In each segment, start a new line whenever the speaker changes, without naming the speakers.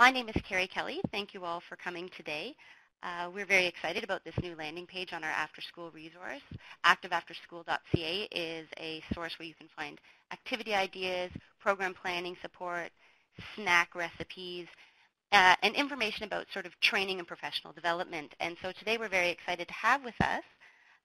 my name is Carrie Kelly. Thank you all for coming today. Uh, we're very excited about this new landing page on our after-school resource. ActiveAfterschool.ca is a source where you can find activity ideas, program planning support, snack recipes, uh, and information about sort of training and professional development. And so today we're very excited to have with us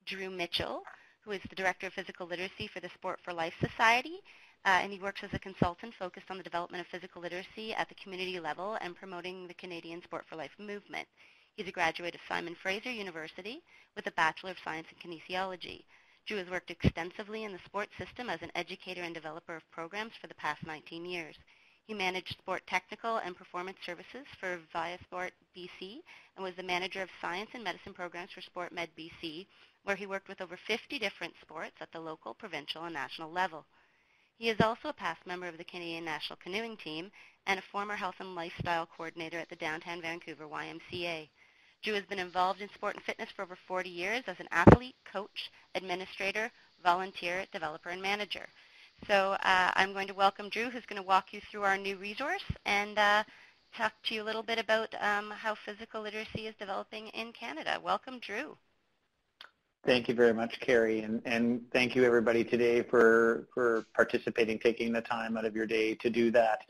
Drew Mitchell, who is the Director of Physical Literacy for the Sport for Life Society. Uh, and he works as a consultant focused on the development of physical literacy at the community level and promoting the Canadian Sport for Life movement. He's a graduate of Simon Fraser University with a Bachelor of Science in Kinesiology. Drew has worked extensively in the sports system as an educator and developer of programs for the past 19 years. He managed sport technical and performance services for Viasport BC and was the manager of science and medicine programs for Sport Med BC, where he worked with over 50 different sports at the local, provincial, and national level. He is also a past member of the Canadian National Canoeing Team and a former health and lifestyle coordinator at the Downtown Vancouver YMCA. Drew has been involved in sport and fitness for over 40 years as an athlete, coach, administrator, volunteer, developer, and manager. So uh, I'm going to welcome Drew, who's going to walk you through our new resource and uh, talk to you a little bit about um, how physical literacy is developing in Canada. Welcome, Drew.
Thank you very much, Carrie, and, and thank you everybody today for, for participating, taking the time out of your day to do that.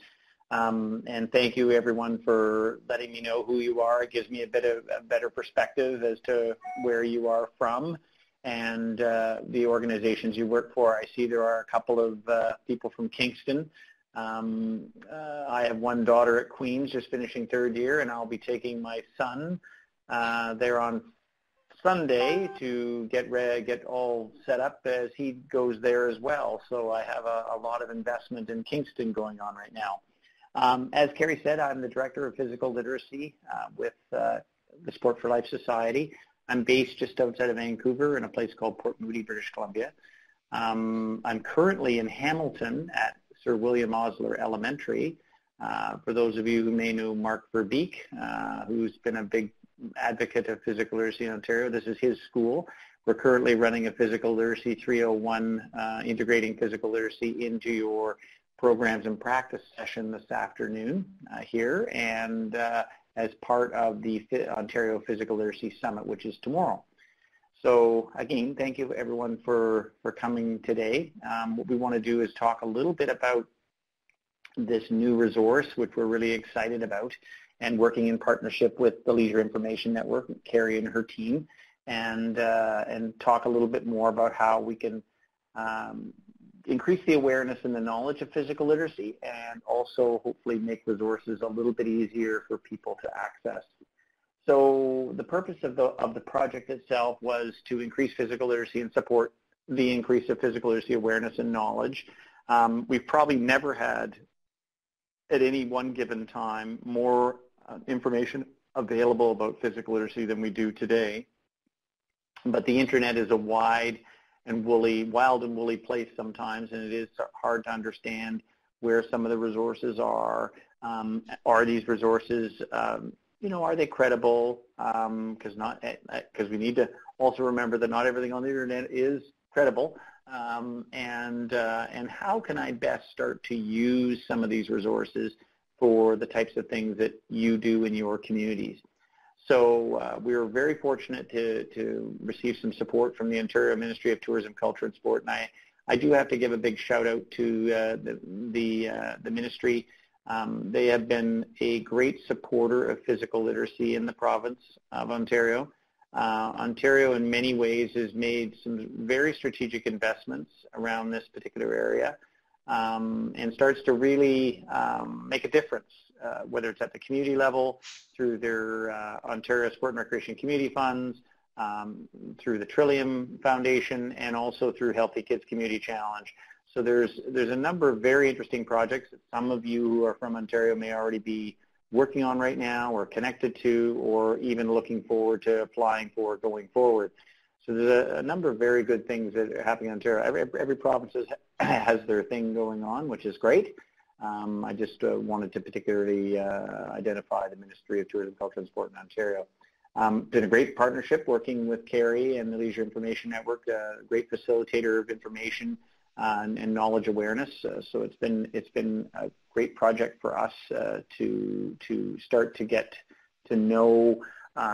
Um, and thank you everyone for letting me know who you are. It gives me a bit of a better perspective as to where you are from and uh, the organizations you work for. I see there are a couple of uh, people from Kingston. Um, uh, I have one daughter at Queen's just finishing third year, and I'll be taking my son uh, there on Sunday to get get all set up as he goes there as well. So I have a, a lot of investment in Kingston going on right now. Um, as Carrie said, I'm the Director of Physical Literacy uh, with uh, the Sport for Life Society. I'm based just outside of Vancouver in a place called Port Moody, British Columbia. Um, I'm currently in Hamilton at Sir William Osler Elementary. Uh, for those of you who may know Mark Verbeek, uh, who's been a big advocate of physical literacy in Ontario, this is his school. We're currently running a physical literacy 301, uh, integrating physical literacy into your programs and practice session this afternoon uh, here and uh, as part of the Ontario Physical Literacy Summit, which is tomorrow. So again, thank you everyone for, for coming today. Um, what we want to do is talk a little bit about this new resource, which we're really excited about, and working in partnership with the Leisure Information Network, Carrie and her team, and, uh, and talk a little bit more about how we can um, increase the awareness and the knowledge of physical literacy and also hopefully make resources a little bit easier for people to access. So the purpose of the, of the project itself was to increase physical literacy and support the increase of physical literacy awareness and knowledge. Um, we've probably never had at any one given time more information available about physical literacy than we do today. But the internet is a wide and woolly, wild and woolly place sometimes, and it is hard to understand where some of the resources are. Um, are these resources, um, you know, are they credible? Because um, not, because we need to also remember that not everything on the internet is credible. Um, and uh, and how can I best start to use some of these resources for the types of things that you do in your communities? So uh, we were very fortunate to, to receive some support from the Ontario Ministry of Tourism, Culture and Sport. And I, I do have to give a big shout out to uh, the, the, uh, the ministry. Um, they have been a great supporter of physical literacy in the province of Ontario. Uh, Ontario in many ways has made some very strategic investments around this particular area um, and starts to really um, make a difference uh, whether it's at the community level, through their uh, Ontario Sport and Recreation Community Funds, um, through the Trillium Foundation, and also through Healthy Kids Community Challenge. So there's, there's a number of very interesting projects that some of you who are from Ontario may already be working on right now or connected to or even looking forward to applying for going forward. So there's a, a number of very good things that are happening in Ontario. Every, every province has, has their thing going on, which is great. Um, I just uh, wanted to particularly uh, identify the Ministry of Tourism, Culture and Sport in Ontario. Um, been a great partnership working with Carrie and the Leisure Information Network, a uh, great facilitator of information uh, and, and, knowledge awareness. Uh, so it's been it's been a great project for us uh, to to start to get to know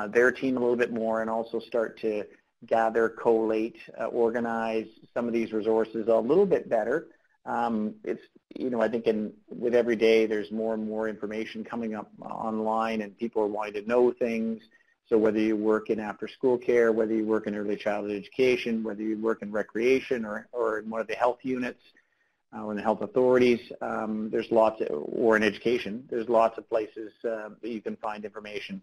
their team a little bit more and also start to gather, collate, uh, organize some of these resources a little bit better. Um, it's you know I think in with every day there's more and more information coming up online and people are wanting to know things. So whether you work in after-school care, whether you work in early childhood education, whether you work in recreation or, or in one of the health units uh, or in the health authorities, um, there's lots, of, or in education, there's lots of places uh, that you can find information.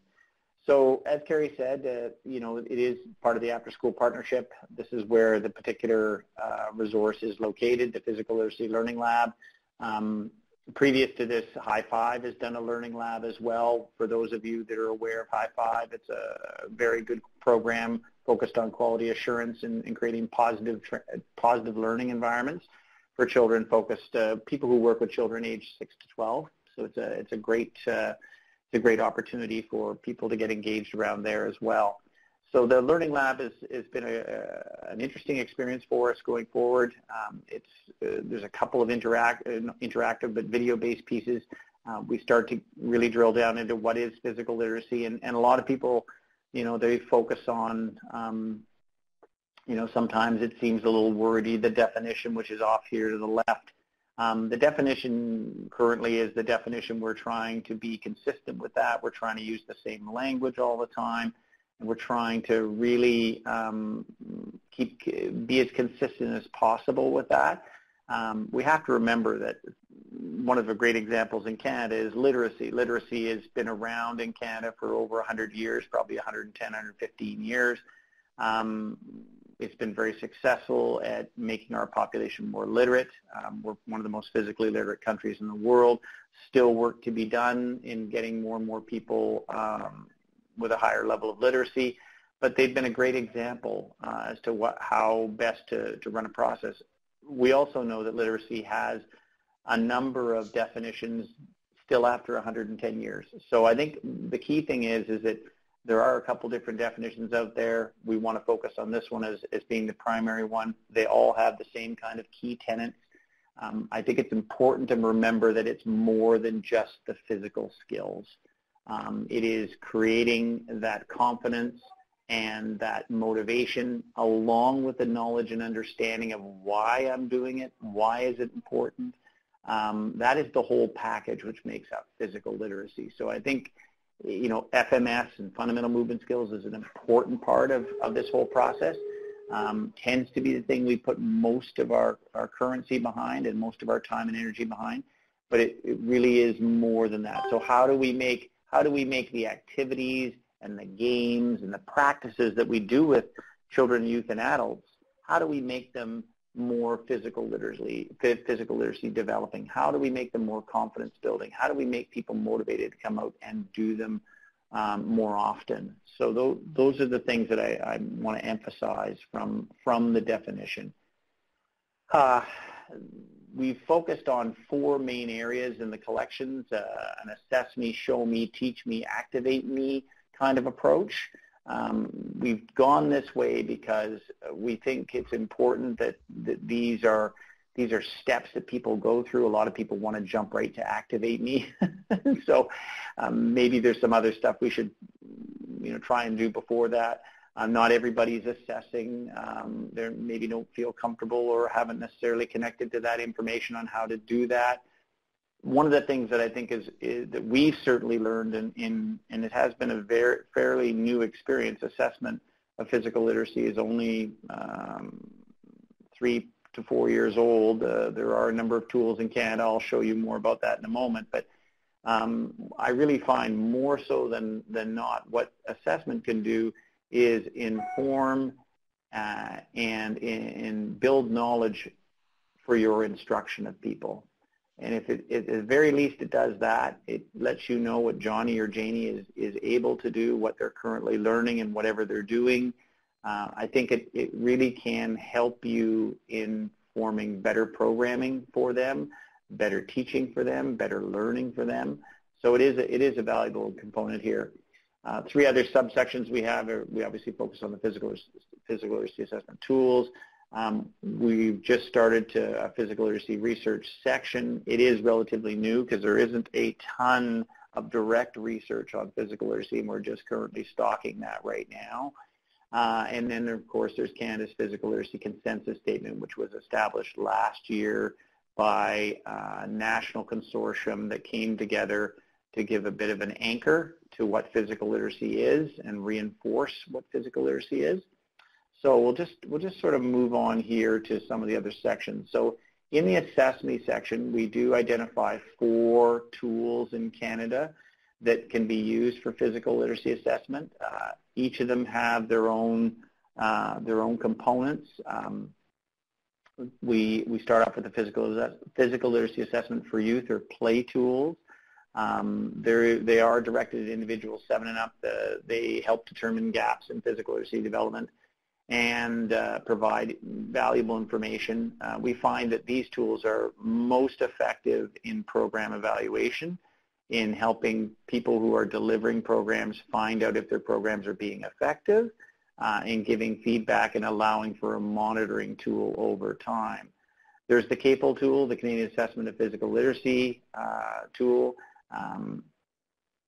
So as Carrie said, uh, you know, it is part of the after-school partnership. This is where the particular uh, resource is located, the Physical Literacy Learning Lab. Um, previous to this, High Five has done a learning lab as well. For those of you that are aware of High Five, it's a very good program focused on quality assurance and, and creating positive, positive learning environments for children focused, uh, people who work with children aged 6 to 12. So it's a, it's a great uh, it's a great opportunity for people to get engaged around there as well. So the Learning Lab has, has been a, an interesting experience for us going forward. Um, it's, uh, there's a couple of interact, uh, interactive but video-based pieces. Uh, we start to really drill down into what is physical literacy, and, and a lot of people, you know, they focus on, um, you know, sometimes it seems a little wordy, the definition, which is off here to the left. Um, the definition currently is the definition. We're trying to be consistent with that. We're trying to use the same language all the time. And we're trying to really um, keep be as consistent as possible with that. Um, we have to remember that one of the great examples in Canada is literacy. Literacy has been around in Canada for over 100 years, probably 110, 115 years. Um, it's been very successful at making our population more literate. Um, we're one of the most physically literate countries in the world. Still work to be done in getting more and more people um, with a higher level of literacy, but they've been a great example uh, as to what, how best to, to run a process. We also know that literacy has a number of definitions still after 110 years. So I think the key thing is, is that there are a couple different definitions out there. We want to focus on this one as, as being the primary one. They all have the same kind of key tenets. Um, I think it's important to remember that it's more than just the physical skills. Um, it is creating that confidence and that motivation along with the knowledge and understanding of why I'm doing it, why is it important. Um, that is the whole package which makes up physical literacy. So I think you know, FMS and fundamental movement skills is an important part of, of this whole process. Um, tends to be the thing we put most of our, our currency behind and most of our time and energy behind, but it, it really is more than that. So how do we make how do we make the activities and the games and the practices that we do with children, youth, and adults, how do we make them more physical literacy, physical literacy developing? How do we make them more confidence building? How do we make people motivated to come out and do them um, more often? So those, those are the things that I, I want to emphasize from, from the definition. Uh, we've focused on four main areas in the collections, uh, an assess me, show me, teach me, activate me kind of approach. Um, we've gone this way because we think it's important that, that these are these are steps that people go through. A lot of people want to jump right to activate me. so um, maybe there's some other stuff we should you know, try and do before that. Uh, not everybody's assessing. Um, they maybe don't feel comfortable or haven't necessarily connected to that information on how to do that one of the things that I think is, is that we've certainly learned in, and it has been a very fairly new experience, assessment of physical literacy is only um, three to four years old. Uh, there are a number of tools in Canada. I'll show you more about that in a moment. But um, I really find more so than, than not what assessment can do is inform uh, and in, build knowledge for your instruction of people. And if it, at the very least it does that, it lets you know what Johnny or Janie is, is able to do, what they're currently learning and whatever they're doing. Uh, I think it, it really can help you in forming better programming for them, better teaching for them, better learning for them. So it is a, it is a valuable component here. Uh, three other subsections we have are, we obviously focus on the physical, physical literacy assessment tools, Um, we've just started to a physical literacy research section. It is relatively new because there isn't a ton of direct research on physical literacy, and we're just currently stocking that right now. Uh, and then, of course, there's Canada's Physical Literacy Consensus Statement, which was established last year by a national consortium that came together to give a bit of an anchor to what physical literacy is and reinforce what physical literacy is. So we'll just we'll just sort of move on here to some of the other sections. So in the Assess Me section, we do identify four tools in Canada that can be used for physical literacy assessment. Uh, each of them have their own uh, their own components. Um, we we start off with the physical physical literacy assessment for youth or play tools. Um, they are directed at individuals seven and up. Uh, they help determine gaps in physical literacy development and uh, provide valuable information. Uh, we find that these tools are most effective in program evaluation, in helping people who are delivering programs find out if their programs are being effective, uh, in giving feedback and allowing for a monitoring tool over time. There's the CAPL tool, the Canadian Assessment of Physical Literacy uh, tool, um,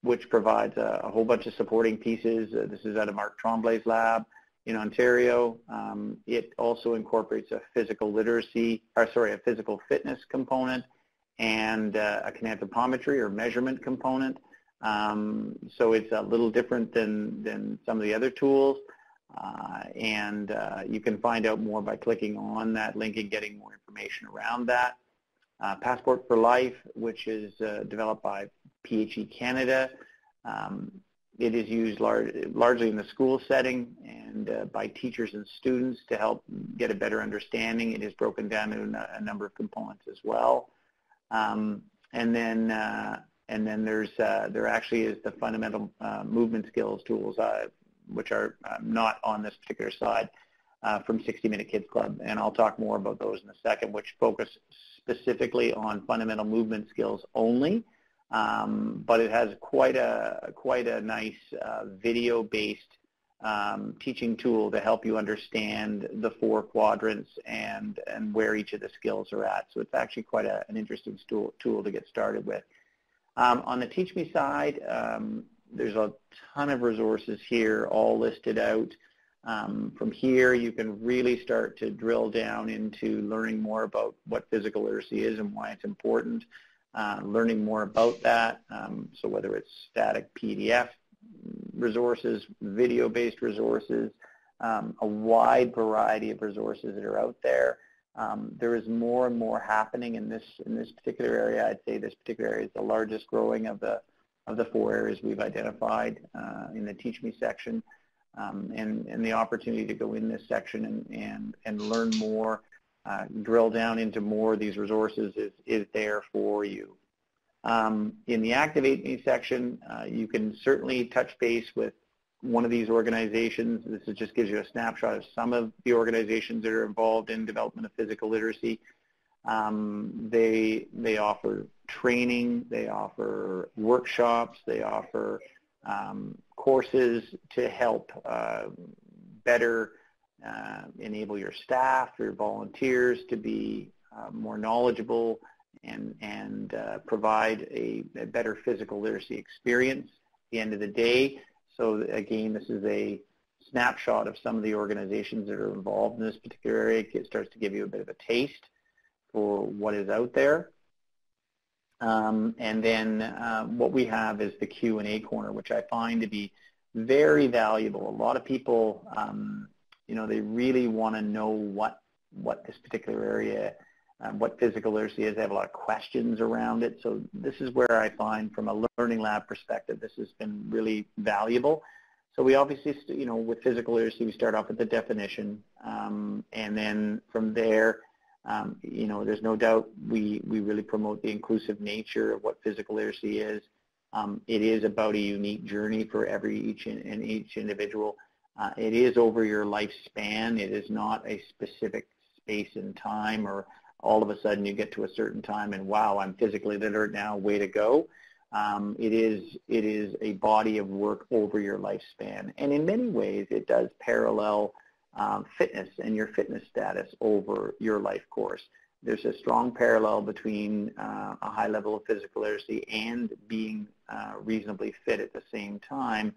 which provides a, a, whole bunch of supporting pieces. Uh, this is out of Mark Tremblay's lab in Ontario. Um, it also incorporates a physical literacy, or sorry, a physical fitness component and uh, a kinetometry or measurement component. Um, so it's a little different than, than some of the other tools. Uh, and uh, you can find out more by clicking on that link and getting more information around that. Uh, Passport for Life, which is uh, developed by PHE Canada. Um, it is used lar largely in the school setting and uh, by teachers and students to help get a better understanding. It is broken down into a number of components as well. Um, and then uh, and then there's uh, there actually is the fundamental uh, movement skills tools, uh, which are um, not on this particular slide uh, from 60 Minute Kids Club, and I'll talk more about those in a second, which focus specifically on fundamental movement skills only. Um, but it has quite a quite a nice uh, video-based um, teaching tool to help you understand the four quadrants and and where each of the skills are at. So it's actually quite a, an interesting tool tool to get started with. Um, on the Teach Me side, um, there's a ton of resources here, all listed out. Um, from here, you can really start to drill down into learning more about what physical literacy is and why it's important uh, learning more about that. Um, so whether it's static PDF resources, video-based resources, um, a wide variety of resources that are out there. Um, there is more and more happening in this in this particular area. I'd say this particular area is the largest growing of the of the four areas we've identified uh, in the Teach Me section. Um, and, and the opportunity to go in this section and, and, and learn more uh, drill down into more of these resources is, is there for you. Um, in the Activate Me section, uh, you can certainly touch base with one of these organizations. This just gives you a snapshot of some of the organizations that are involved in development of physical literacy. Um, they, they offer training, they offer workshops, they offer um, courses to help uh, better uh, enable your staff, your volunteers to be uh, more knowledgeable and, and uh, provide a, a, better physical literacy experience at the end of the day. So again, this is a snapshot of some of the organizations that are involved in this particular area. It starts to give you a bit of a taste for what is out there. Um, and then uh, what we have is the Q&A corner, which I find to be very valuable. A lot of people um, you know, they really want to know what what this particular area, um, what physical literacy is. They have a lot of questions around it. So this is where I find, from a learning lab perspective, this has been really valuable. So we obviously, you know, with physical literacy, we start off with the definition, um, and then from there, um, you know, there's no doubt we, we really promote the inclusive nature of what physical literacy is. Um, it is about a unique journey for every each and each individual. Uh, it is over your lifespan. It is not a specific space in time or all of a sudden you get to a certain time and wow, I'm physically literate now, way to go. Um, it is it is a body of work over your lifespan, and in many ways it does parallel um, fitness and your fitness status over your life course. There's a strong parallel between uh, a high level of physical literacy and being uh, reasonably fit at the same time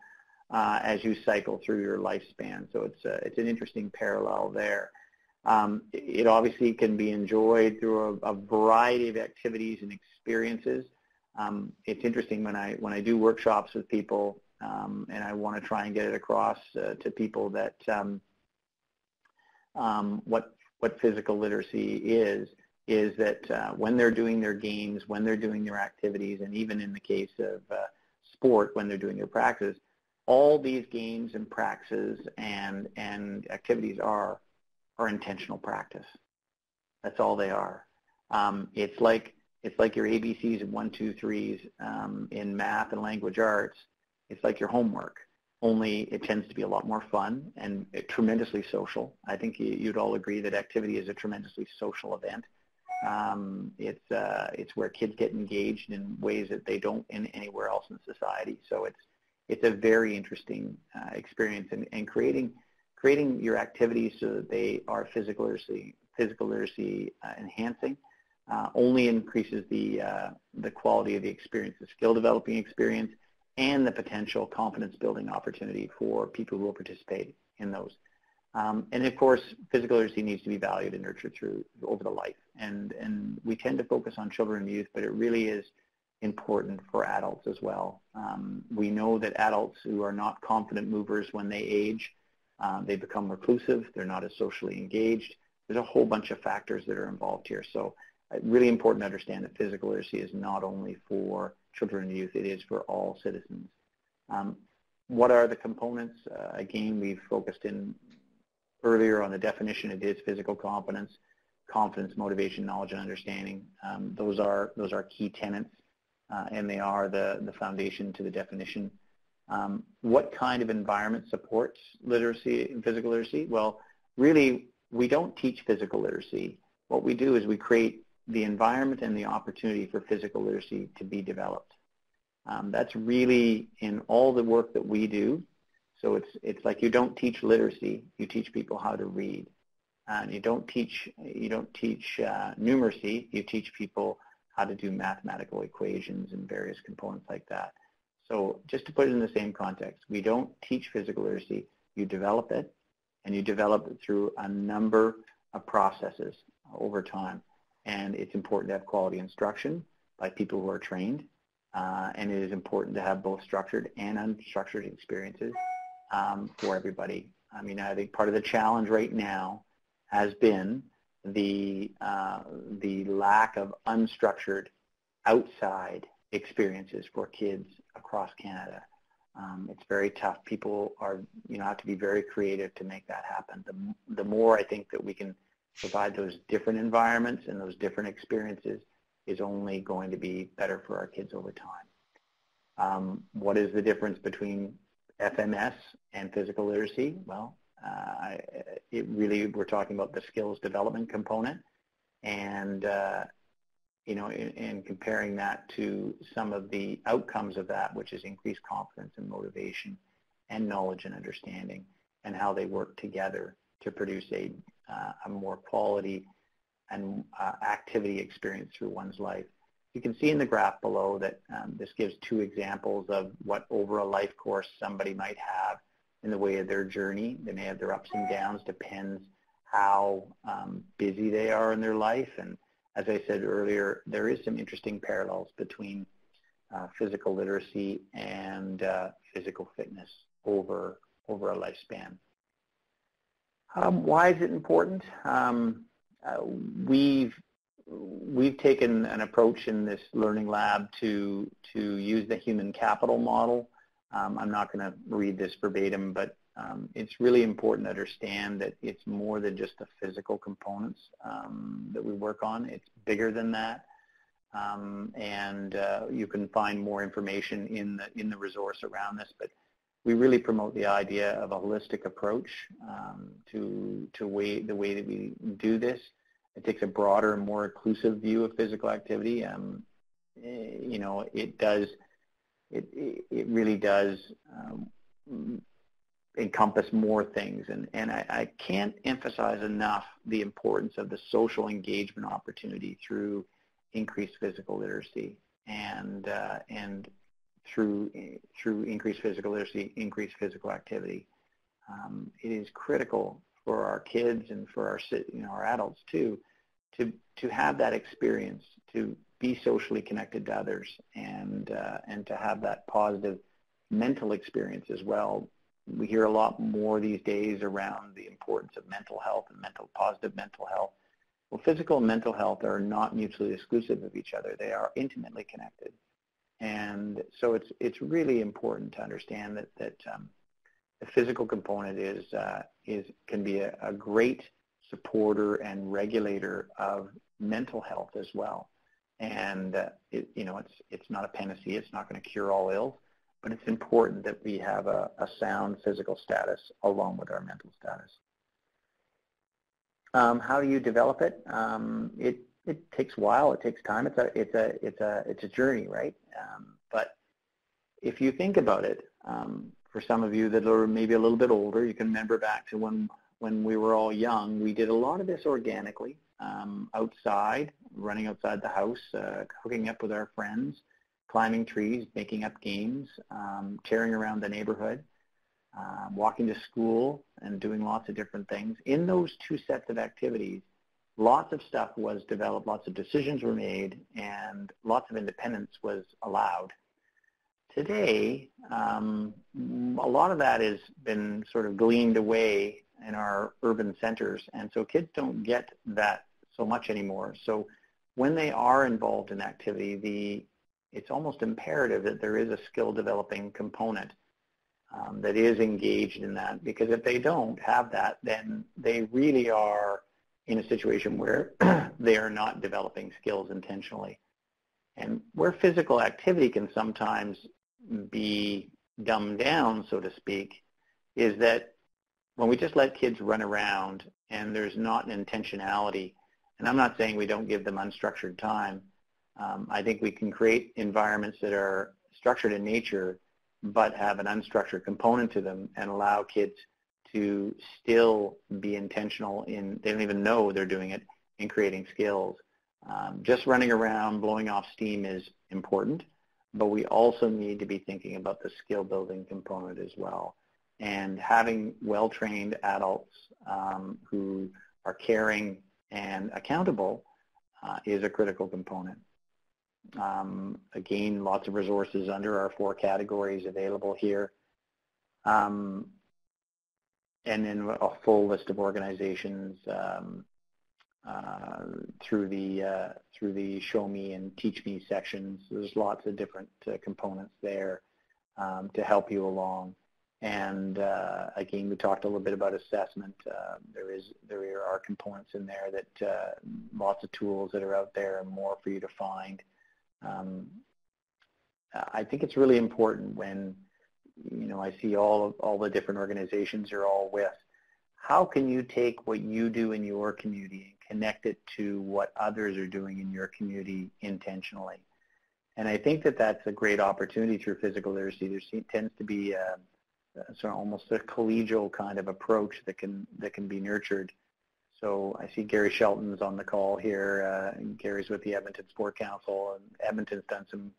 uh, as you cycle through your lifespan. So it's, a, it's an interesting parallel there. Um, it obviously can be enjoyed through a, a variety of activities and experiences. Um, it's interesting when I when I do workshops with people um, and I want to try and get it across uh, to people that um, um, what what physical literacy is is that uh, when they're doing their games, when they're doing their activities, and even in the case of uh, sport, when they're doing their practice, all these games and practices and and activities are are intentional practice. That's all they are. Um, it's like it's like your ABCs and one, two, threes um, in math and language arts. It's like your homework, only it tends to be a lot more fun and tremendously social. I think you'd all agree that activity is a tremendously social event. Um, it's uh, it's where kids get engaged in ways that they don't in anywhere else in society. So it's it's a very interesting uh, experience, and, and creating creating your activities so that they are physical literacy physical literacy uh, enhancing uh, only increases the uh, the quality of the experience, the skill developing experience, and the potential confidence building opportunity for people who will participate in those. Um, and of course, physical literacy needs to be valued and nurtured through over the life. And and we tend to focus on children and youth, but it really is important for adults as well. Um, we know that adults who are not confident movers when they age, um, they become reclusive. They're not as socially engaged. There's a whole bunch of factors that are involved here. So uh, really important to understand that physical literacy is not only for children and youth, it is for all citizens. Um, what are the components? Uh, again, we've focused in earlier on the definition. It is physical competence, confidence, motivation, knowledge, and understanding. Um, those are those are key tenets, uh, and they are the the foundation to the definition. Um, what kind of environment supports literacy and physical literacy? Well, really, we don't teach physical literacy. What we do is we create the environment and the opportunity for physical literacy to be developed. Um, that's really in all the work that we do. So it's, it's like you don't teach literacy, you teach people how to read. And you don't teach, you don't teach uh, numeracy, you teach people how to do mathematical equations and various components like that. So just to put it in the same context, we don't teach physical literacy, you develop it, and you develop it through a number of processes over time and it's important to have quality instruction by people who are trained, uh, and it is important to have both structured and unstructured experiences um, for everybody. I mean, I think part of the challenge right now has been the uh, the lack of unstructured outside experiences for kids across Canada. Um, it's very tough. People are, you know, have to be very creative to make that happen. The, the more I think that we can provide those different environments and those different experiences is only going to be better for our kids over time. Um, what is the difference between FMS and physical literacy? Well, uh, it really, we're talking about the skills development component and, uh, you know, in, in, comparing that to some of the outcomes of that, which is increased confidence and motivation and knowledge and understanding and how they work together to produce a uh, a more quality and uh, activity experience through one's life. You can see in the graph below that um, this gives two examples of what over a life course somebody might have in the way of their journey. They may have their ups and downs, depends how um, busy they are in their life. And as I said earlier, there is some interesting parallels between uh, physical literacy and uh, physical fitness over, over a lifespan. Um, why is it important? Um, uh, we've we've taken an approach in this learning lab to to use the human capital model. Um, I'm not going to read this verbatim, but um, it's really important to understand that it's more than just the physical components um, that we work on. It's bigger than that. Um, and uh, you can find more information in the in the resource around this. But we really promote the idea of a holistic approach um, to, to way, the way that we do this. It takes a broader and more inclusive view of physical activity. Um, eh, you know, it does, it, it really does um, encompass more things. And, and I, I can't emphasize enough the importance of the social engagement opportunity through increased physical literacy and, uh, and through, through increased physical literacy, increased physical activity. Um, it is critical for our kids and for our, you know, our adults too, to, to have that experience, to be socially connected to others and, uh, and to have that positive mental experience as well we hear a lot more these days around the importance of mental health and mental positive mental health. Well, physical and mental health are not mutually exclusive of each other. They are intimately connected. And so it's, it's really important to understand that, that um, the physical component is, uh, is, can be a, a great supporter and regulator of mental health as well. And, uh, it, you know, it's, it's not a panacea. It's not going to cure all ills but it's important that we have a, a sound physical status along with our mental status. Um, how do you develop it? Um, it it takes a while. It takes time. It's a it's a it's a it's a journey, right? Um, but if you think about it, um, for some of you that are maybe a little bit older, you can remember back to when when we were all young. We did a lot of this organically, um, outside, running outside the house, uh, hooking up with our friends climbing trees, making up games, um, tearing around the neighborhood, uh, walking to school, and doing lots of different things. In those two sets of activities, lots of stuff was developed, lots of decisions were made, and lots of independence was allowed. Today, um, a lot of that has been sort of gleaned away in our urban centers, and so kids don't get that so much anymore. So when they are involved in activity, the it's almost imperative that there is a skill developing component um, that is engaged in that because if they don't have that, then they really are in a situation where they are not developing skills intentionally. And where physical activity can sometimes be dumbed down, so to speak, is that when we just let kids run around and there's not an intentionality, and I'm not saying we don't give them unstructured time, um, I think we can create environments that are structured in nature but have an unstructured component to them and allow kids to still be intentional in, they don't even know they're doing it, in creating skills. Um, just running around, blowing off steam is important, but we also need to be thinking about the skill building component as well. And having well-trained adults um, who are caring and accountable uh, is a critical component. Um, again, lots of resources under our four categories available here. Um, and then a full list of organizations um, uh, through the uh, through the show me and teach me sections. There's lots of different uh, components there um, to help you along. And uh, again, we talked a little bit about assessment. Uh, there is there are components in there that uh, lots of tools that are out there and more for you to find. Um, I think it's really important when you know I see all of, all the different organizations you're all with. How can you take what you do in your community and connect it to what others are doing in your community intentionally? And I think that that's a great opportunity through physical literacy. There tends to be a sort of almost a collegial kind of approach that can that can be nurtured so I see Gary Shelton's on the call here. Uh, Gary's with the Edmonton Sport Council, and Edmonton's done some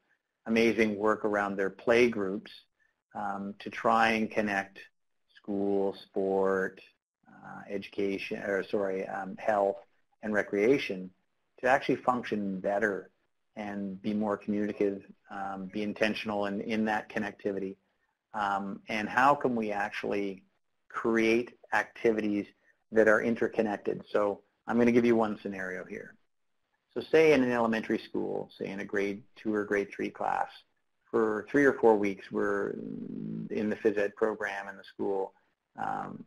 amazing work around their play groups um, to try and connect school, sport, uh, education, or sorry, um, health and recreation to actually function better and be more communicative, um, be intentional in, in that connectivity. Um, and how can we actually create activities that are interconnected. So I'm going to give you one scenario here. So say in an elementary school, say in a grade two or grade three class, for three or four weeks we're in the phys ed program in the school um,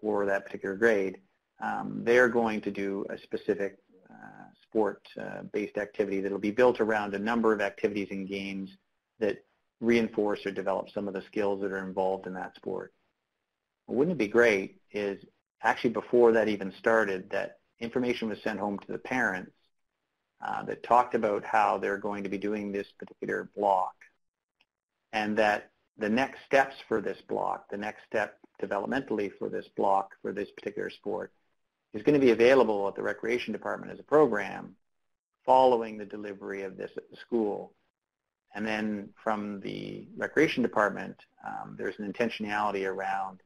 for that particular grade. Um, they're going to do a specific uh, sport-based uh, activity that will be built around a number of activities and games that reinforce or develop some of the skills that are involved in that sport. Wouldn't it be great is actually before that even started, that information was sent home to the parents uh, that talked about how they're going to be doing this particular block and that the next steps for this block, the next step developmentally for this block, for this particular sport, is going to be available at the recreation department as a program following the delivery of this at the school. And then from the recreation department, um, there's an intentionality around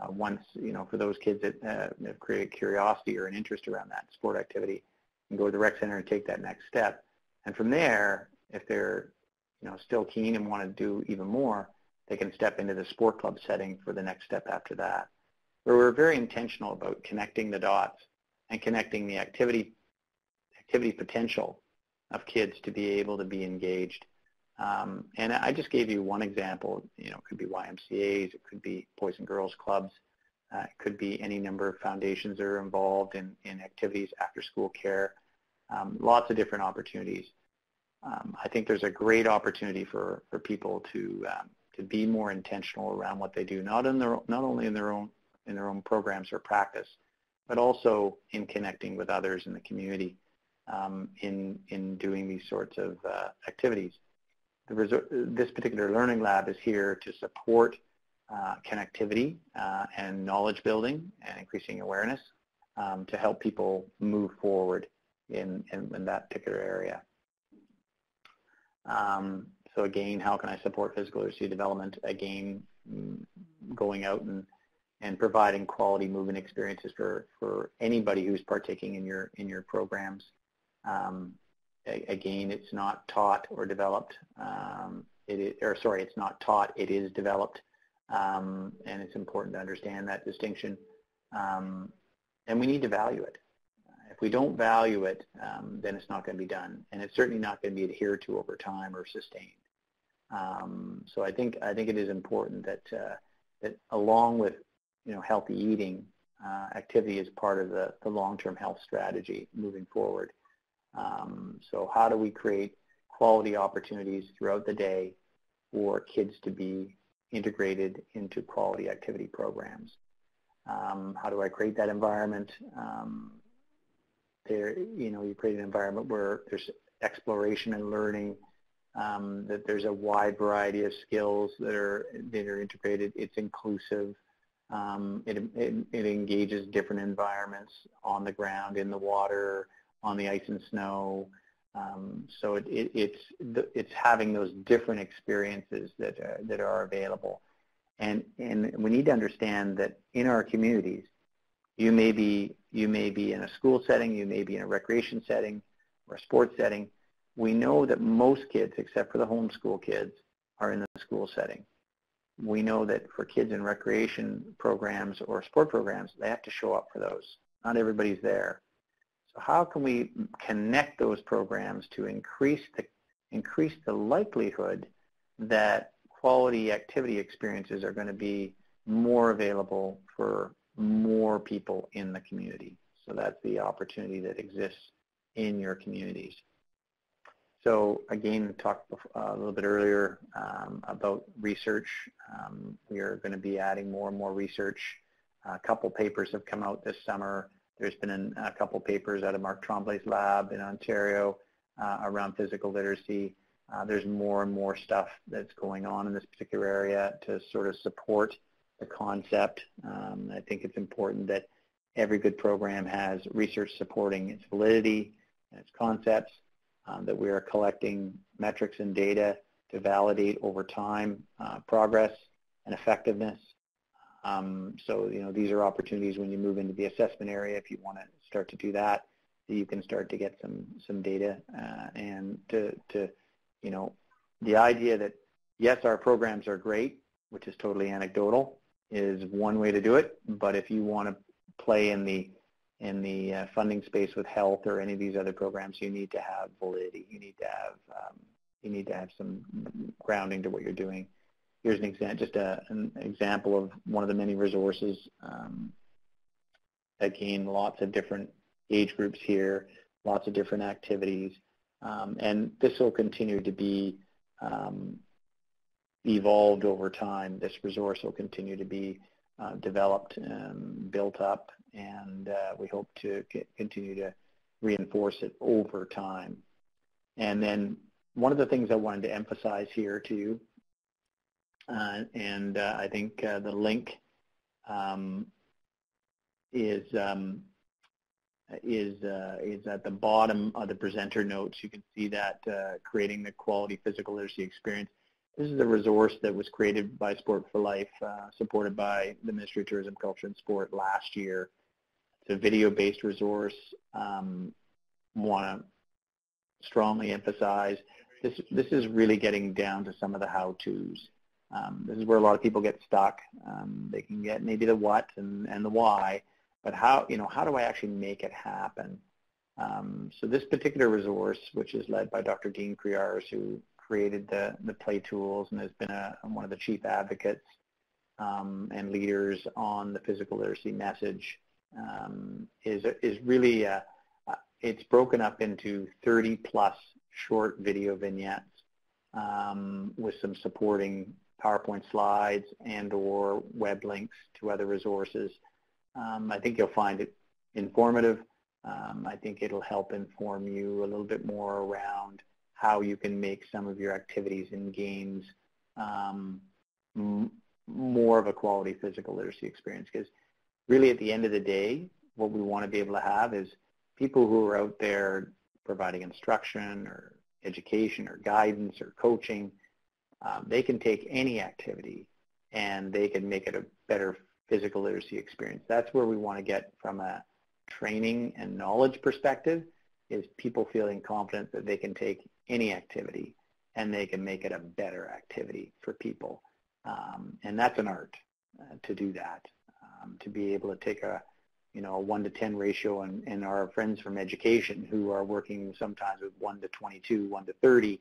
uh, once, you know, for those kids that uh, have created curiosity or an interest around that sport activity, and go to the rec center and take that next step. And from there, if they're, you know, still keen and want to do even more, they can step into the sport club setting for the next step after that. Where we're very intentional about connecting the dots and connecting the activity activity potential of kids to be able to be engaged. Um, and I just gave you one example. You know, it could be YMCA's, it could be Boys and Girls Clubs, uh, it could be any number of foundations that are involved in, in activities, after school care, um, lots of different opportunities. Um, I think there's a great opportunity for, for people to um, to be more intentional around what they do, not in their not only in their own in their own programs or practice, but also in connecting with others in the community um, in in doing these sorts of uh, activities. This particular learning lab is here to support uh, connectivity uh, and knowledge building and increasing awareness um, to help people move forward in, in, in that particular area. Um, so again, how can I support physical literacy development? Again, mm, going out and, and providing quality movement experiences for, for anybody who's partaking in your, in your programs. Um, again, it's not taught or developed. Um, it is, or sorry, it's not taught, it is developed. Um, and it's important to understand that distinction. Um, and we need to value it. If we don't value it, um, then it's not going to be done, and it's certainly not going to be adhered to over time or sustained. Um, so I think I think it is important that uh, that along with you know healthy eating, uh, activity is part of the, the long-term health strategy moving forward. Um, so how do we create quality opportunities throughout the day for kids to be integrated into quality activity programs? Um, how do I create that environment? Um, there, you know, you create an environment where there's exploration and learning, um, that there's a wide variety of skills that are that are integrated. It's inclusive. Um, it, it, it, engages different environments on the ground, in the water, on the ice and snow. Um, so it, it, it's it's having those different experiences that uh, that are available, and and we need to understand that in our communities, you may be you may be in a school setting, you may be in a recreation setting, or a sports setting. We know that most kids, except for the homeschool kids, are in the school setting. We know that for kids in recreation programs or sport programs, they have to show up for those. Not everybody's there. So how can we connect those programs to increase the, increase the likelihood that quality activity experiences are going to be more available for more people in the community. So that's the opportunity that exists in your communities. So again, talked a little bit earlier um, about research. Um, we are going to be adding more and more research. A couple papers have come out this summer there's been an, a couple papers out of Mark Tremblay's lab in Ontario uh, around physical literacy. Uh, there's more and more stuff that's going on in this particular area to sort of support the concept. Um, I think it's important that every good program has research supporting its validity and its concepts, um, that we are collecting metrics and data to validate over time uh, progress and effectiveness um, so, you know, these are opportunities when you move into the assessment area, if you want to start to do that, you can start to get some, some data uh, and to, to, you know, the idea that, yes, our programs are great, which is totally anecdotal, is one way to do it. But if you want to play in the in the uh, funding space with health or any of these other programs, you need to have validity. You need to have um, you need to have some grounding to what you're doing here's an example, just a, an example of one of the many resources. Um, again, lots of different age groups here, lots of different activities, um, and this will continue to be um, evolved over time. This resource will continue to be uh, developed and built up, and uh, we hope to continue to reinforce it over time. And then one of the things I wanted to emphasize here too and uh, I think uh, the link um, is um, is uh, is at the bottom of the presenter notes. You can see that uh, creating the quality physical literacy experience. This is a resource that was created by Sport for Life, uh, supported by the Ministry of Tourism, Culture and Sport last year. It's a video-based resource. Um, Want to strongly emphasize this. This is really getting down to some of the how-tos. Um, this is where a lot of people get stuck. Um, they can get maybe the what and, and the why, but how, you know, how do I actually make it happen? Um, so this particular resource, which is led by Dr. Dean Kriellaars, who created the, the play tools and has been a, one of the chief advocates um, and leaders on the physical literacy message, um, is, is really, a, it's broken up into 30 plus short video vignettes um, with some supporting PowerPoint slides and or web links to other resources um, I think you'll find it informative. Um, I think it'll help inform you a little bit more around how you can make some of your activities and games um, more of a quality physical literacy experience. Because really at the end of the day, what we want to be able to have is people who are out there providing instruction or education or guidance or coaching, um, they can take any activity and they can make it a better physical literacy experience. That's where we want to get from a training and knowledge perspective is people feeling confident that they can take any activity and they can make it a better activity for people. Um, and that's an art uh, to do that, um, to be able to take a, you know, a 1 to 10 ratio and, and our friends from education who are working sometimes with 1 to 22, 1 to 30, uh,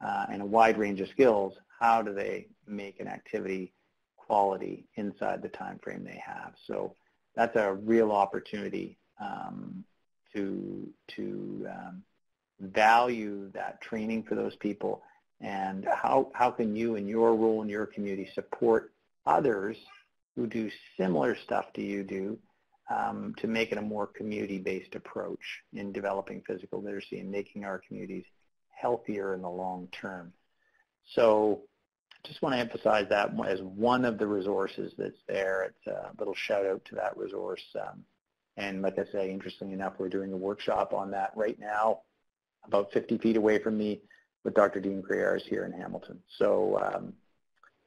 and a wide range of skills, how do they make an activity quality inside the time frame they have. So that's a real opportunity um, to to um, value that training for those people and how how can you in your role in your community support others who do similar stuff to you do um, to make it a more community-based approach in developing physical literacy and making our communities healthier in the long term. So just want to emphasize that as one of the resources that's there. It's a little shout out to that resource. Um, and like I say, interestingly enough, we're doing a workshop on that right now, about 50 feet away from me with Dr. Dean Kriellaars here in Hamilton. So um,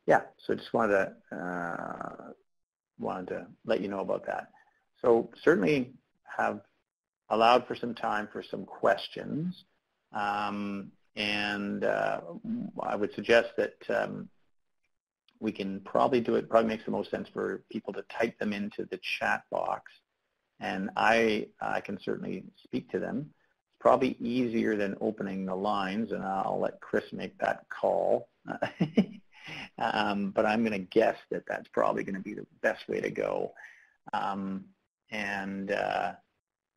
yeah, so just wanted to, uh, wanted to let you know about that. So certainly have allowed for some time for some questions. Um, and uh, I would suggest that um, we can probably do it, probably makes the most sense for people to type them into the chat box. And I, I can certainly speak to them. It's probably easier than opening the lines, and I'll let Chris make that call. um, but I'm going to guess that that's probably going to be the best way to go. Um, and uh,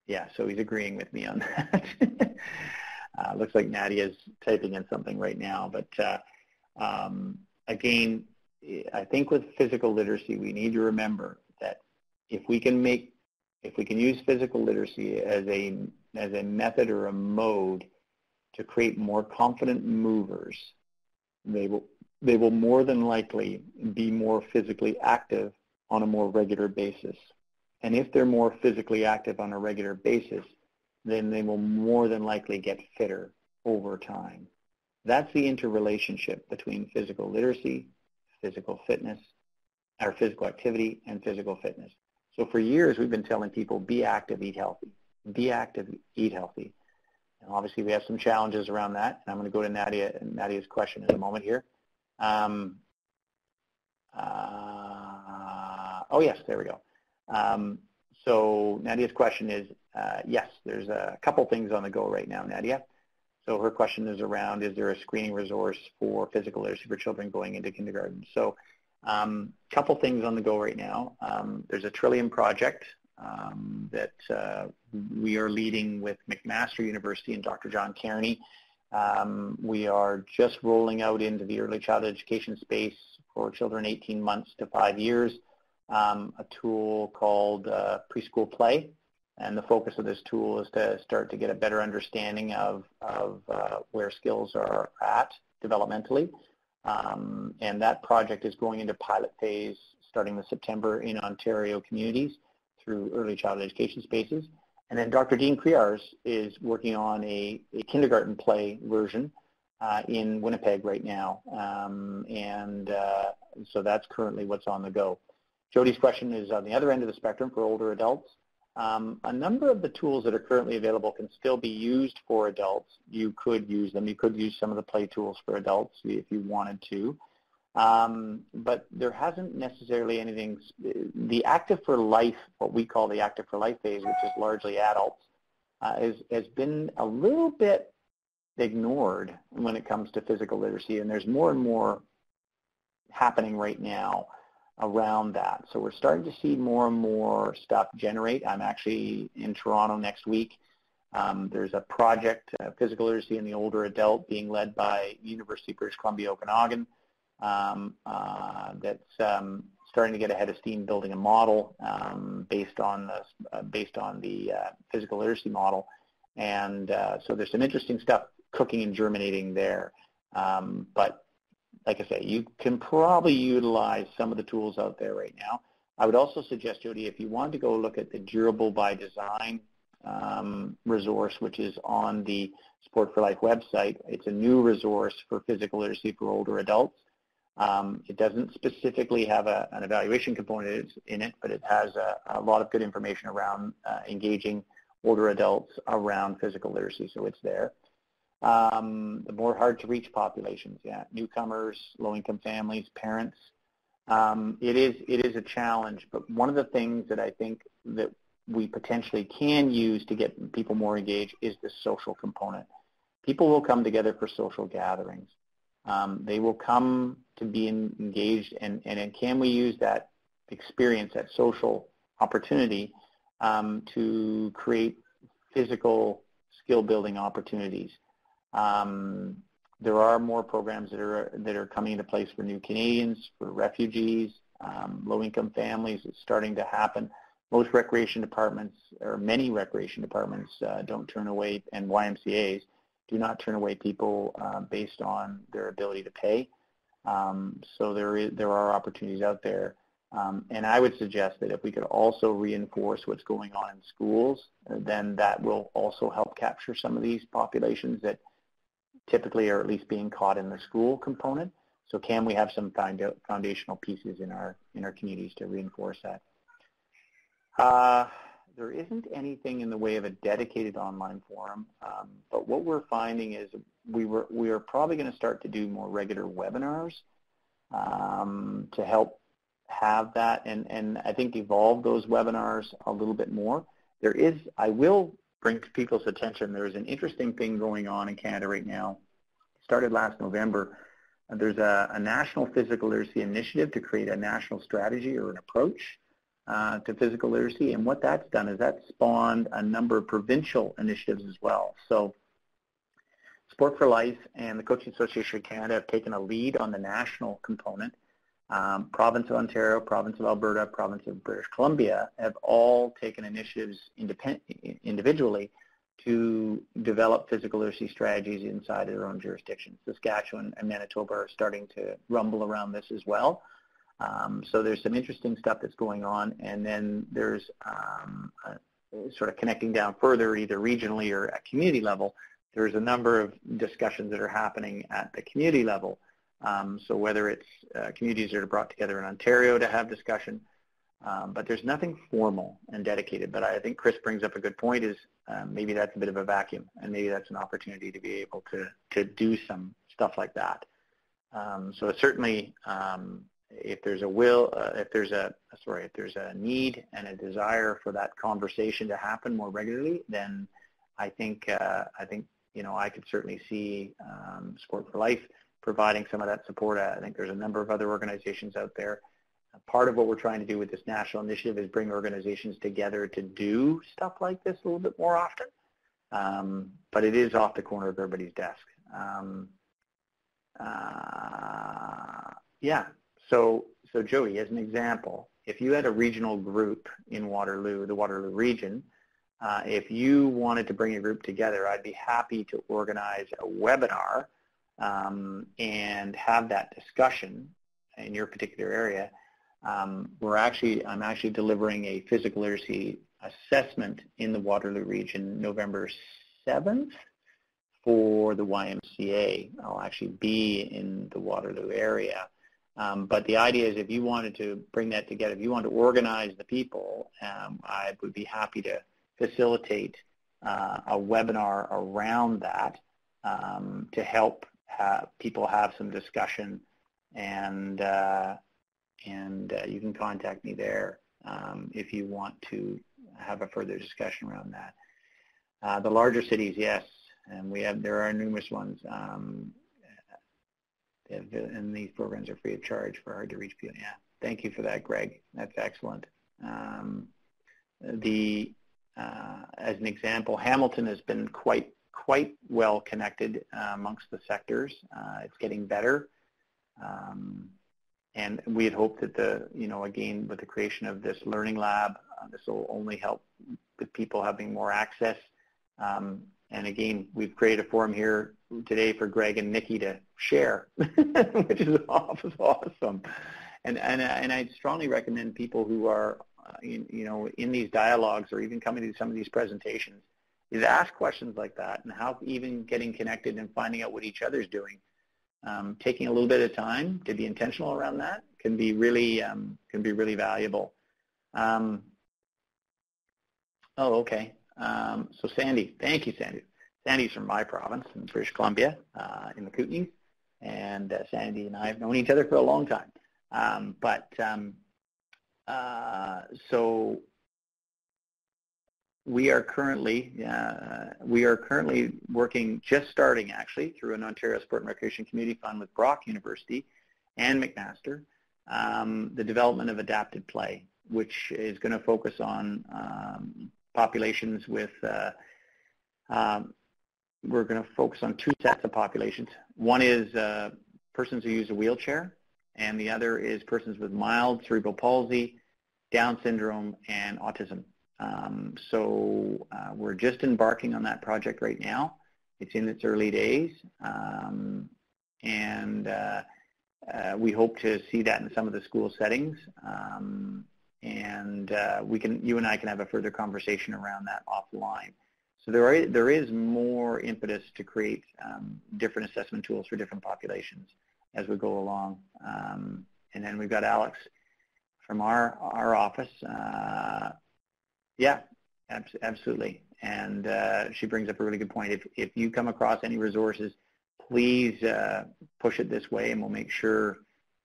yeah, so he's agreeing with me on that. Uh, looks like Nadia is typing in something right now. But uh, um, again, I think with physical literacy, we need to remember that if we can make, if we can use physical literacy as a as a method or a mode to create more confident movers, they will they will more than likely be more physically active on a more regular basis. And if they're more physically active on a regular basis, then they will more than likely get fitter over time. That's the interrelationship between physical literacy, physical fitness, or physical activity, and physical fitness. So for years, we've been telling people, be active, eat healthy. Be active, eat healthy. And obviously, we have some challenges around that. And I'm going to go to Nadia, Nadia's question in a moment here. Um, uh, oh, yes, there we go. Um, so Nadia's question is, uh, yes, there's a couple things on the go right now, Nadia. So her question is around, is there a screening resource for physical literacy for children going into kindergarten? So a um, couple things on the go right now. Um, there's a Trillium project um, that uh, we are leading with McMaster University and Dr. John Cairney. Um, we are just rolling out into the early childhood education space for children 18 months to five years um, a tool called uh, Preschool Play. And the focus of this tool is to start to get a better understanding of, of uh, where skills are at developmentally. Um, and that project is going into pilot phase starting this September in Ontario communities through early childhood education spaces. And then Dr. Dean Kriellaars is working on a, a kindergarten play version uh, in Winnipeg right now. Um, and uh, so that's currently what's on the go. Jody's question is on the other end of the spectrum for older adults. Um, a number of the tools that are currently available can still be used for adults. You could use them. You could use some of the play tools for adults if you wanted to. Um, but there hasn't necessarily anything, the Active for Life, what we call the Active for Life phase, which is largely adults, uh, is, has been a little bit ignored when it comes to physical literacy, and there's more and more happening right now around that. So we're starting to see more and more stuff generate. I'm actually in Toronto next week. Um, there's a project, uh, Physical Literacy in the Older Adult, being led by University of British Columbia Okanagan um, uh, that's um, starting to get ahead of steam building a model um, based on the, uh, based on the uh, physical literacy model. And uh, so there's some interesting stuff cooking and germinating there. Um, but like I say, you can probably utilize some of the tools out there right now. I would also suggest, Jody, if you want to go look at the Durable by Design um, resource, which is on the Sport for Life website, it's a new resource for physical literacy for older adults. Um, it doesn't specifically have a, an evaluation component in it, but it has a, a lot of good information around uh, engaging older adults around physical literacy, so it's there. Um, the more hard to reach populations, yeah, newcomers, low-income families, parents. Um, it is it is a challenge, but one of the things that I think that we potentially can use to get people more engaged is the social component. People will come together for social gatherings. Um, they will come to be engaged, and, and can we use that experience, that social opportunity, um, to create physical skill building opportunities. Um, there are more programs that are that are coming into place for new Canadians, for refugees, um, low-income families. It's starting to happen. Most recreation departments, or many recreation departments, uh, don't turn away, and YMCA's do not turn away people uh, based on their ability to pay. Um, so there is there are opportunities out there. Um, and I would suggest that if we could also reinforce what's going on in schools, then that will also help capture some of these populations that typically are at least being caught in the school component. So can we have some foundational pieces in our in our communities to reinforce that? Uh, there isn't anything in the way of a dedicated online forum, um, but what we're finding is we were we are probably going to start to do more regular webinars um, to help have that and, and I think evolve those webinars a little bit more. There is, I will bring to people's attention, there's an interesting thing going on in Canada right now. Started last November. There's a, a national physical literacy initiative to create a national strategy or an approach uh, to physical literacy. And what that's done is that spawned a number of provincial initiatives as well. So Sport for Life and the Coaching Association of Canada have taken a lead on the national component. Um, Province of Ontario, Province of Alberta, Province of British Columbia have all taken initiatives individually to develop physical literacy strategies inside of their own jurisdictions. Saskatchewan and Manitoba are starting to rumble around this as well. Um, so there's some interesting stuff that's going on, and then there's um, sort of connecting down further, either regionally or at community level. There's a number of discussions that are happening at the community level. Um, so whether it's uh, communities that are brought together in Ontario to have discussion, um, but there's nothing formal and dedicated. But I think Chris brings up a good point is um, maybe that's a bit of a vacuum, and maybe that's an opportunity to be able to, to do some stuff like that. Um, so certainly um, if there's a will, uh, if there's a sorry, if there's a need and a desire for that conversation to happen more regularly, then I think uh, I think you know I could certainly see um, Sport for Life providing some of that support. I think there's a number of other organizations out there. Part of what we're trying to do with this national initiative is bring organizations together to do stuff like this a little bit more often. Um, but it is off the corner of everybody's desk. Um, uh, yeah, so, so Joey, as an example, if you had a regional group in Waterloo, the Waterloo region, uh, if you wanted to bring a group together, I'd be happy to organize a webinar um, and have that discussion in your particular area, um, we're actually, I'm actually delivering a physical literacy assessment in the Waterloo region November 7th for the YMCA. I'll actually be in the Waterloo area. Um, but the idea is if you wanted to bring that together, if you want to organize the people, um, I would be happy to facilitate uh, a webinar around that um, to help have people have some discussion and uh, and uh, you can contact me there um, if you want to have a further discussion around that. Uh, the larger cities, yes, and we have there are numerous ones. Um, and these programs are free of charge for hard to reach people. Yeah, thank you for that, Greg. That's excellent. Um, the uh, as an example, Hamilton has been quite quite well connected uh, amongst the sectors. Uh, it's getting better. Um, and we had hoped that the, you know, again, with the creation of this learning lab, uh, this will only help with people having more access. Um, and again, we've created a forum here today for Greg and Nikki to share, which is awesome. And, and, and I'd strongly recommend people who are, uh, you, you know, in these dialogues or even coming to some of these presentations, is ask questions like that and how even getting connected and finding out what each other's doing um, taking a little bit of time to be intentional around that can be really um, can be really valuable. Um, oh, okay. Um, so Sandy, thank you, Sandy. Sandy's from my province in British Columbia, uh, in the Kootenays, and uh, Sandy and I have known each other for a long time. Um, but um, uh, so we are currently uh, we are currently working, just starting actually, through an Ontario Sport and Recreation Community Fund with Brock University and McMaster, um, the development of adapted play, which is going to focus on um, populations with. Uh, um, we're going to focus on two sets of populations. One is uh, persons who use a wheelchair, and the other is persons with mild cerebral palsy, Down syndrome, and autism. Um, so uh, we're just embarking on that project right now. It's in its early days, um, and uh, uh, we hope to see that in some of the school settings. Um, and uh, we can, you and I can have a further conversation around that offline. So there, are, there is more impetus to create um, different assessment tools for different populations as we go along. Um, and then we've got Alex from our, our office yeah, absolutely. And uh, she brings up a really good point. If, if you come across any resources, please uh, push it this way, and we'll make sure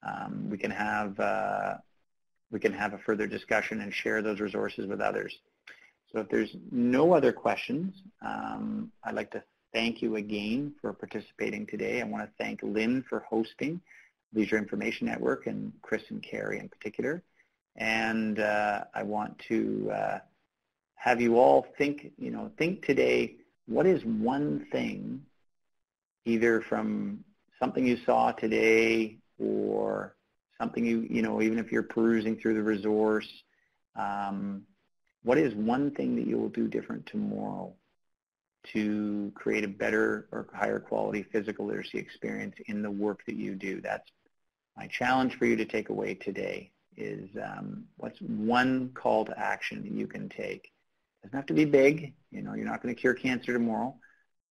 um, we can have uh, we can have a further discussion and share those resources with others. So if there's no other questions, um, I'd like to thank you again for participating today. I want to thank Lynn for hosting Leisure Information Network and Chris and Carrie in particular. And uh, I want to uh, have you all think, you know, think today, what is one thing, either from something you saw today or something you, you know, even if you're perusing through the resource, um, what is one thing that you will do different tomorrow to create a better or higher quality physical literacy experience in the work that you do? That's my challenge for you to take away today is um, what's one call to action that you can take doesn't have to be big. You know, you're not going to cure cancer tomorrow,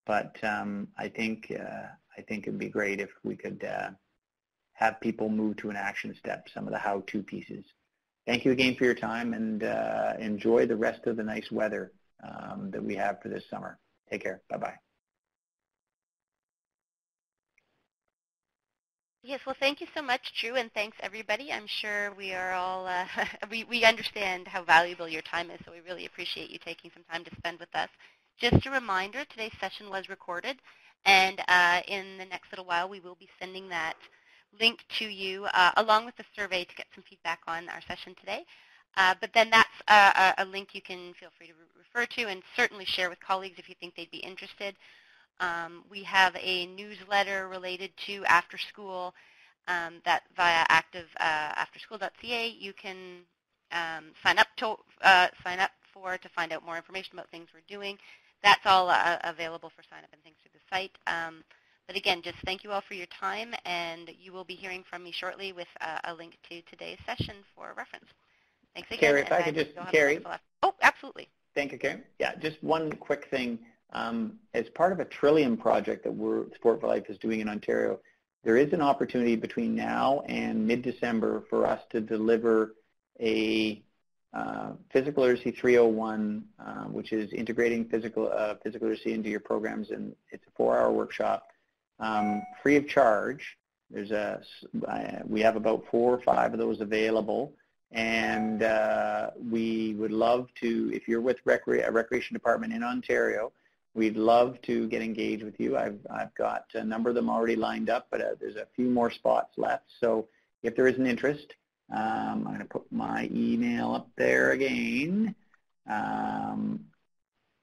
but um, I think uh, I think it'd be great if we could uh, have people move to an action step. Some of the how-to pieces. Thank you again for your time, and uh, enjoy the rest of the nice weather um, that we have for this summer. Take care. Bye bye
Yes, well, thank you so much, Drew, and thanks everybody. I'm sure we are all uh, we we understand how valuable your time is, so we really appreciate you taking some time to spend with us. Just a reminder, today's session was recorded, and uh, in the next little while, we will be sending that link to you uh, along with the survey to get some feedback on our session today. Uh, but then that's a, a link you can feel free to re refer to and certainly share with colleagues if you think they'd be interested. Um, we have a newsletter related to after school um, that via active uh, afterschool.ca you can um, sign up to uh, sign up for to find out more information about things we're doing. That's all uh, available for sign up and things through the site. Um, But again, just thank you all for your time, and you will be hearing from me shortly with uh, a link to today's session for reference. Thanks again.
Carrie, if I could just-
you'll have a
Carrie?
Oh, absolutely.
Thank you, Karen. Yeah, just one quick thing. Um, as part of a Trillium project that we're, Sport for Life is doing in Ontario, there is an opportunity between now and mid-December for us to deliver a uh, physical literacy 301, uh, which is integrating physical uh, physical literacy into your programs, and it's a four-hour workshop, um, free of charge. There's a uh, we have about four or five of those available and uh, we would love to, if you're with Recre- a recreation department in Ontario, we'd love to get engaged with you. I've, I've got a number of them already lined up, but uh, there's a few more spots left. So if there is an interest, um, I'm going to put my email up there again, um,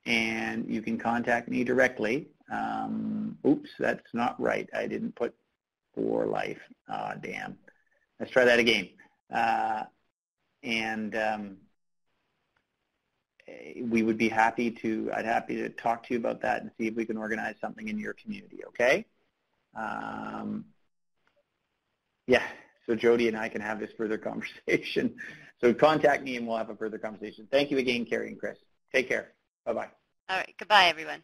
and you can contact me directly. Um, oops, that's not right. I didn't put for life. Ah, damn. Let's try that again. Uh, and um, we would be happy to, I'd happy to talk to you about that and see if we can organize something in your community, okay? Um, yeah, so Jody and I can have this further conversation. So contact me and we'll have a further conversation. Thank you again, Carrie and Chris. Take care. Bye-bye.
All right. Goodbye, everyone.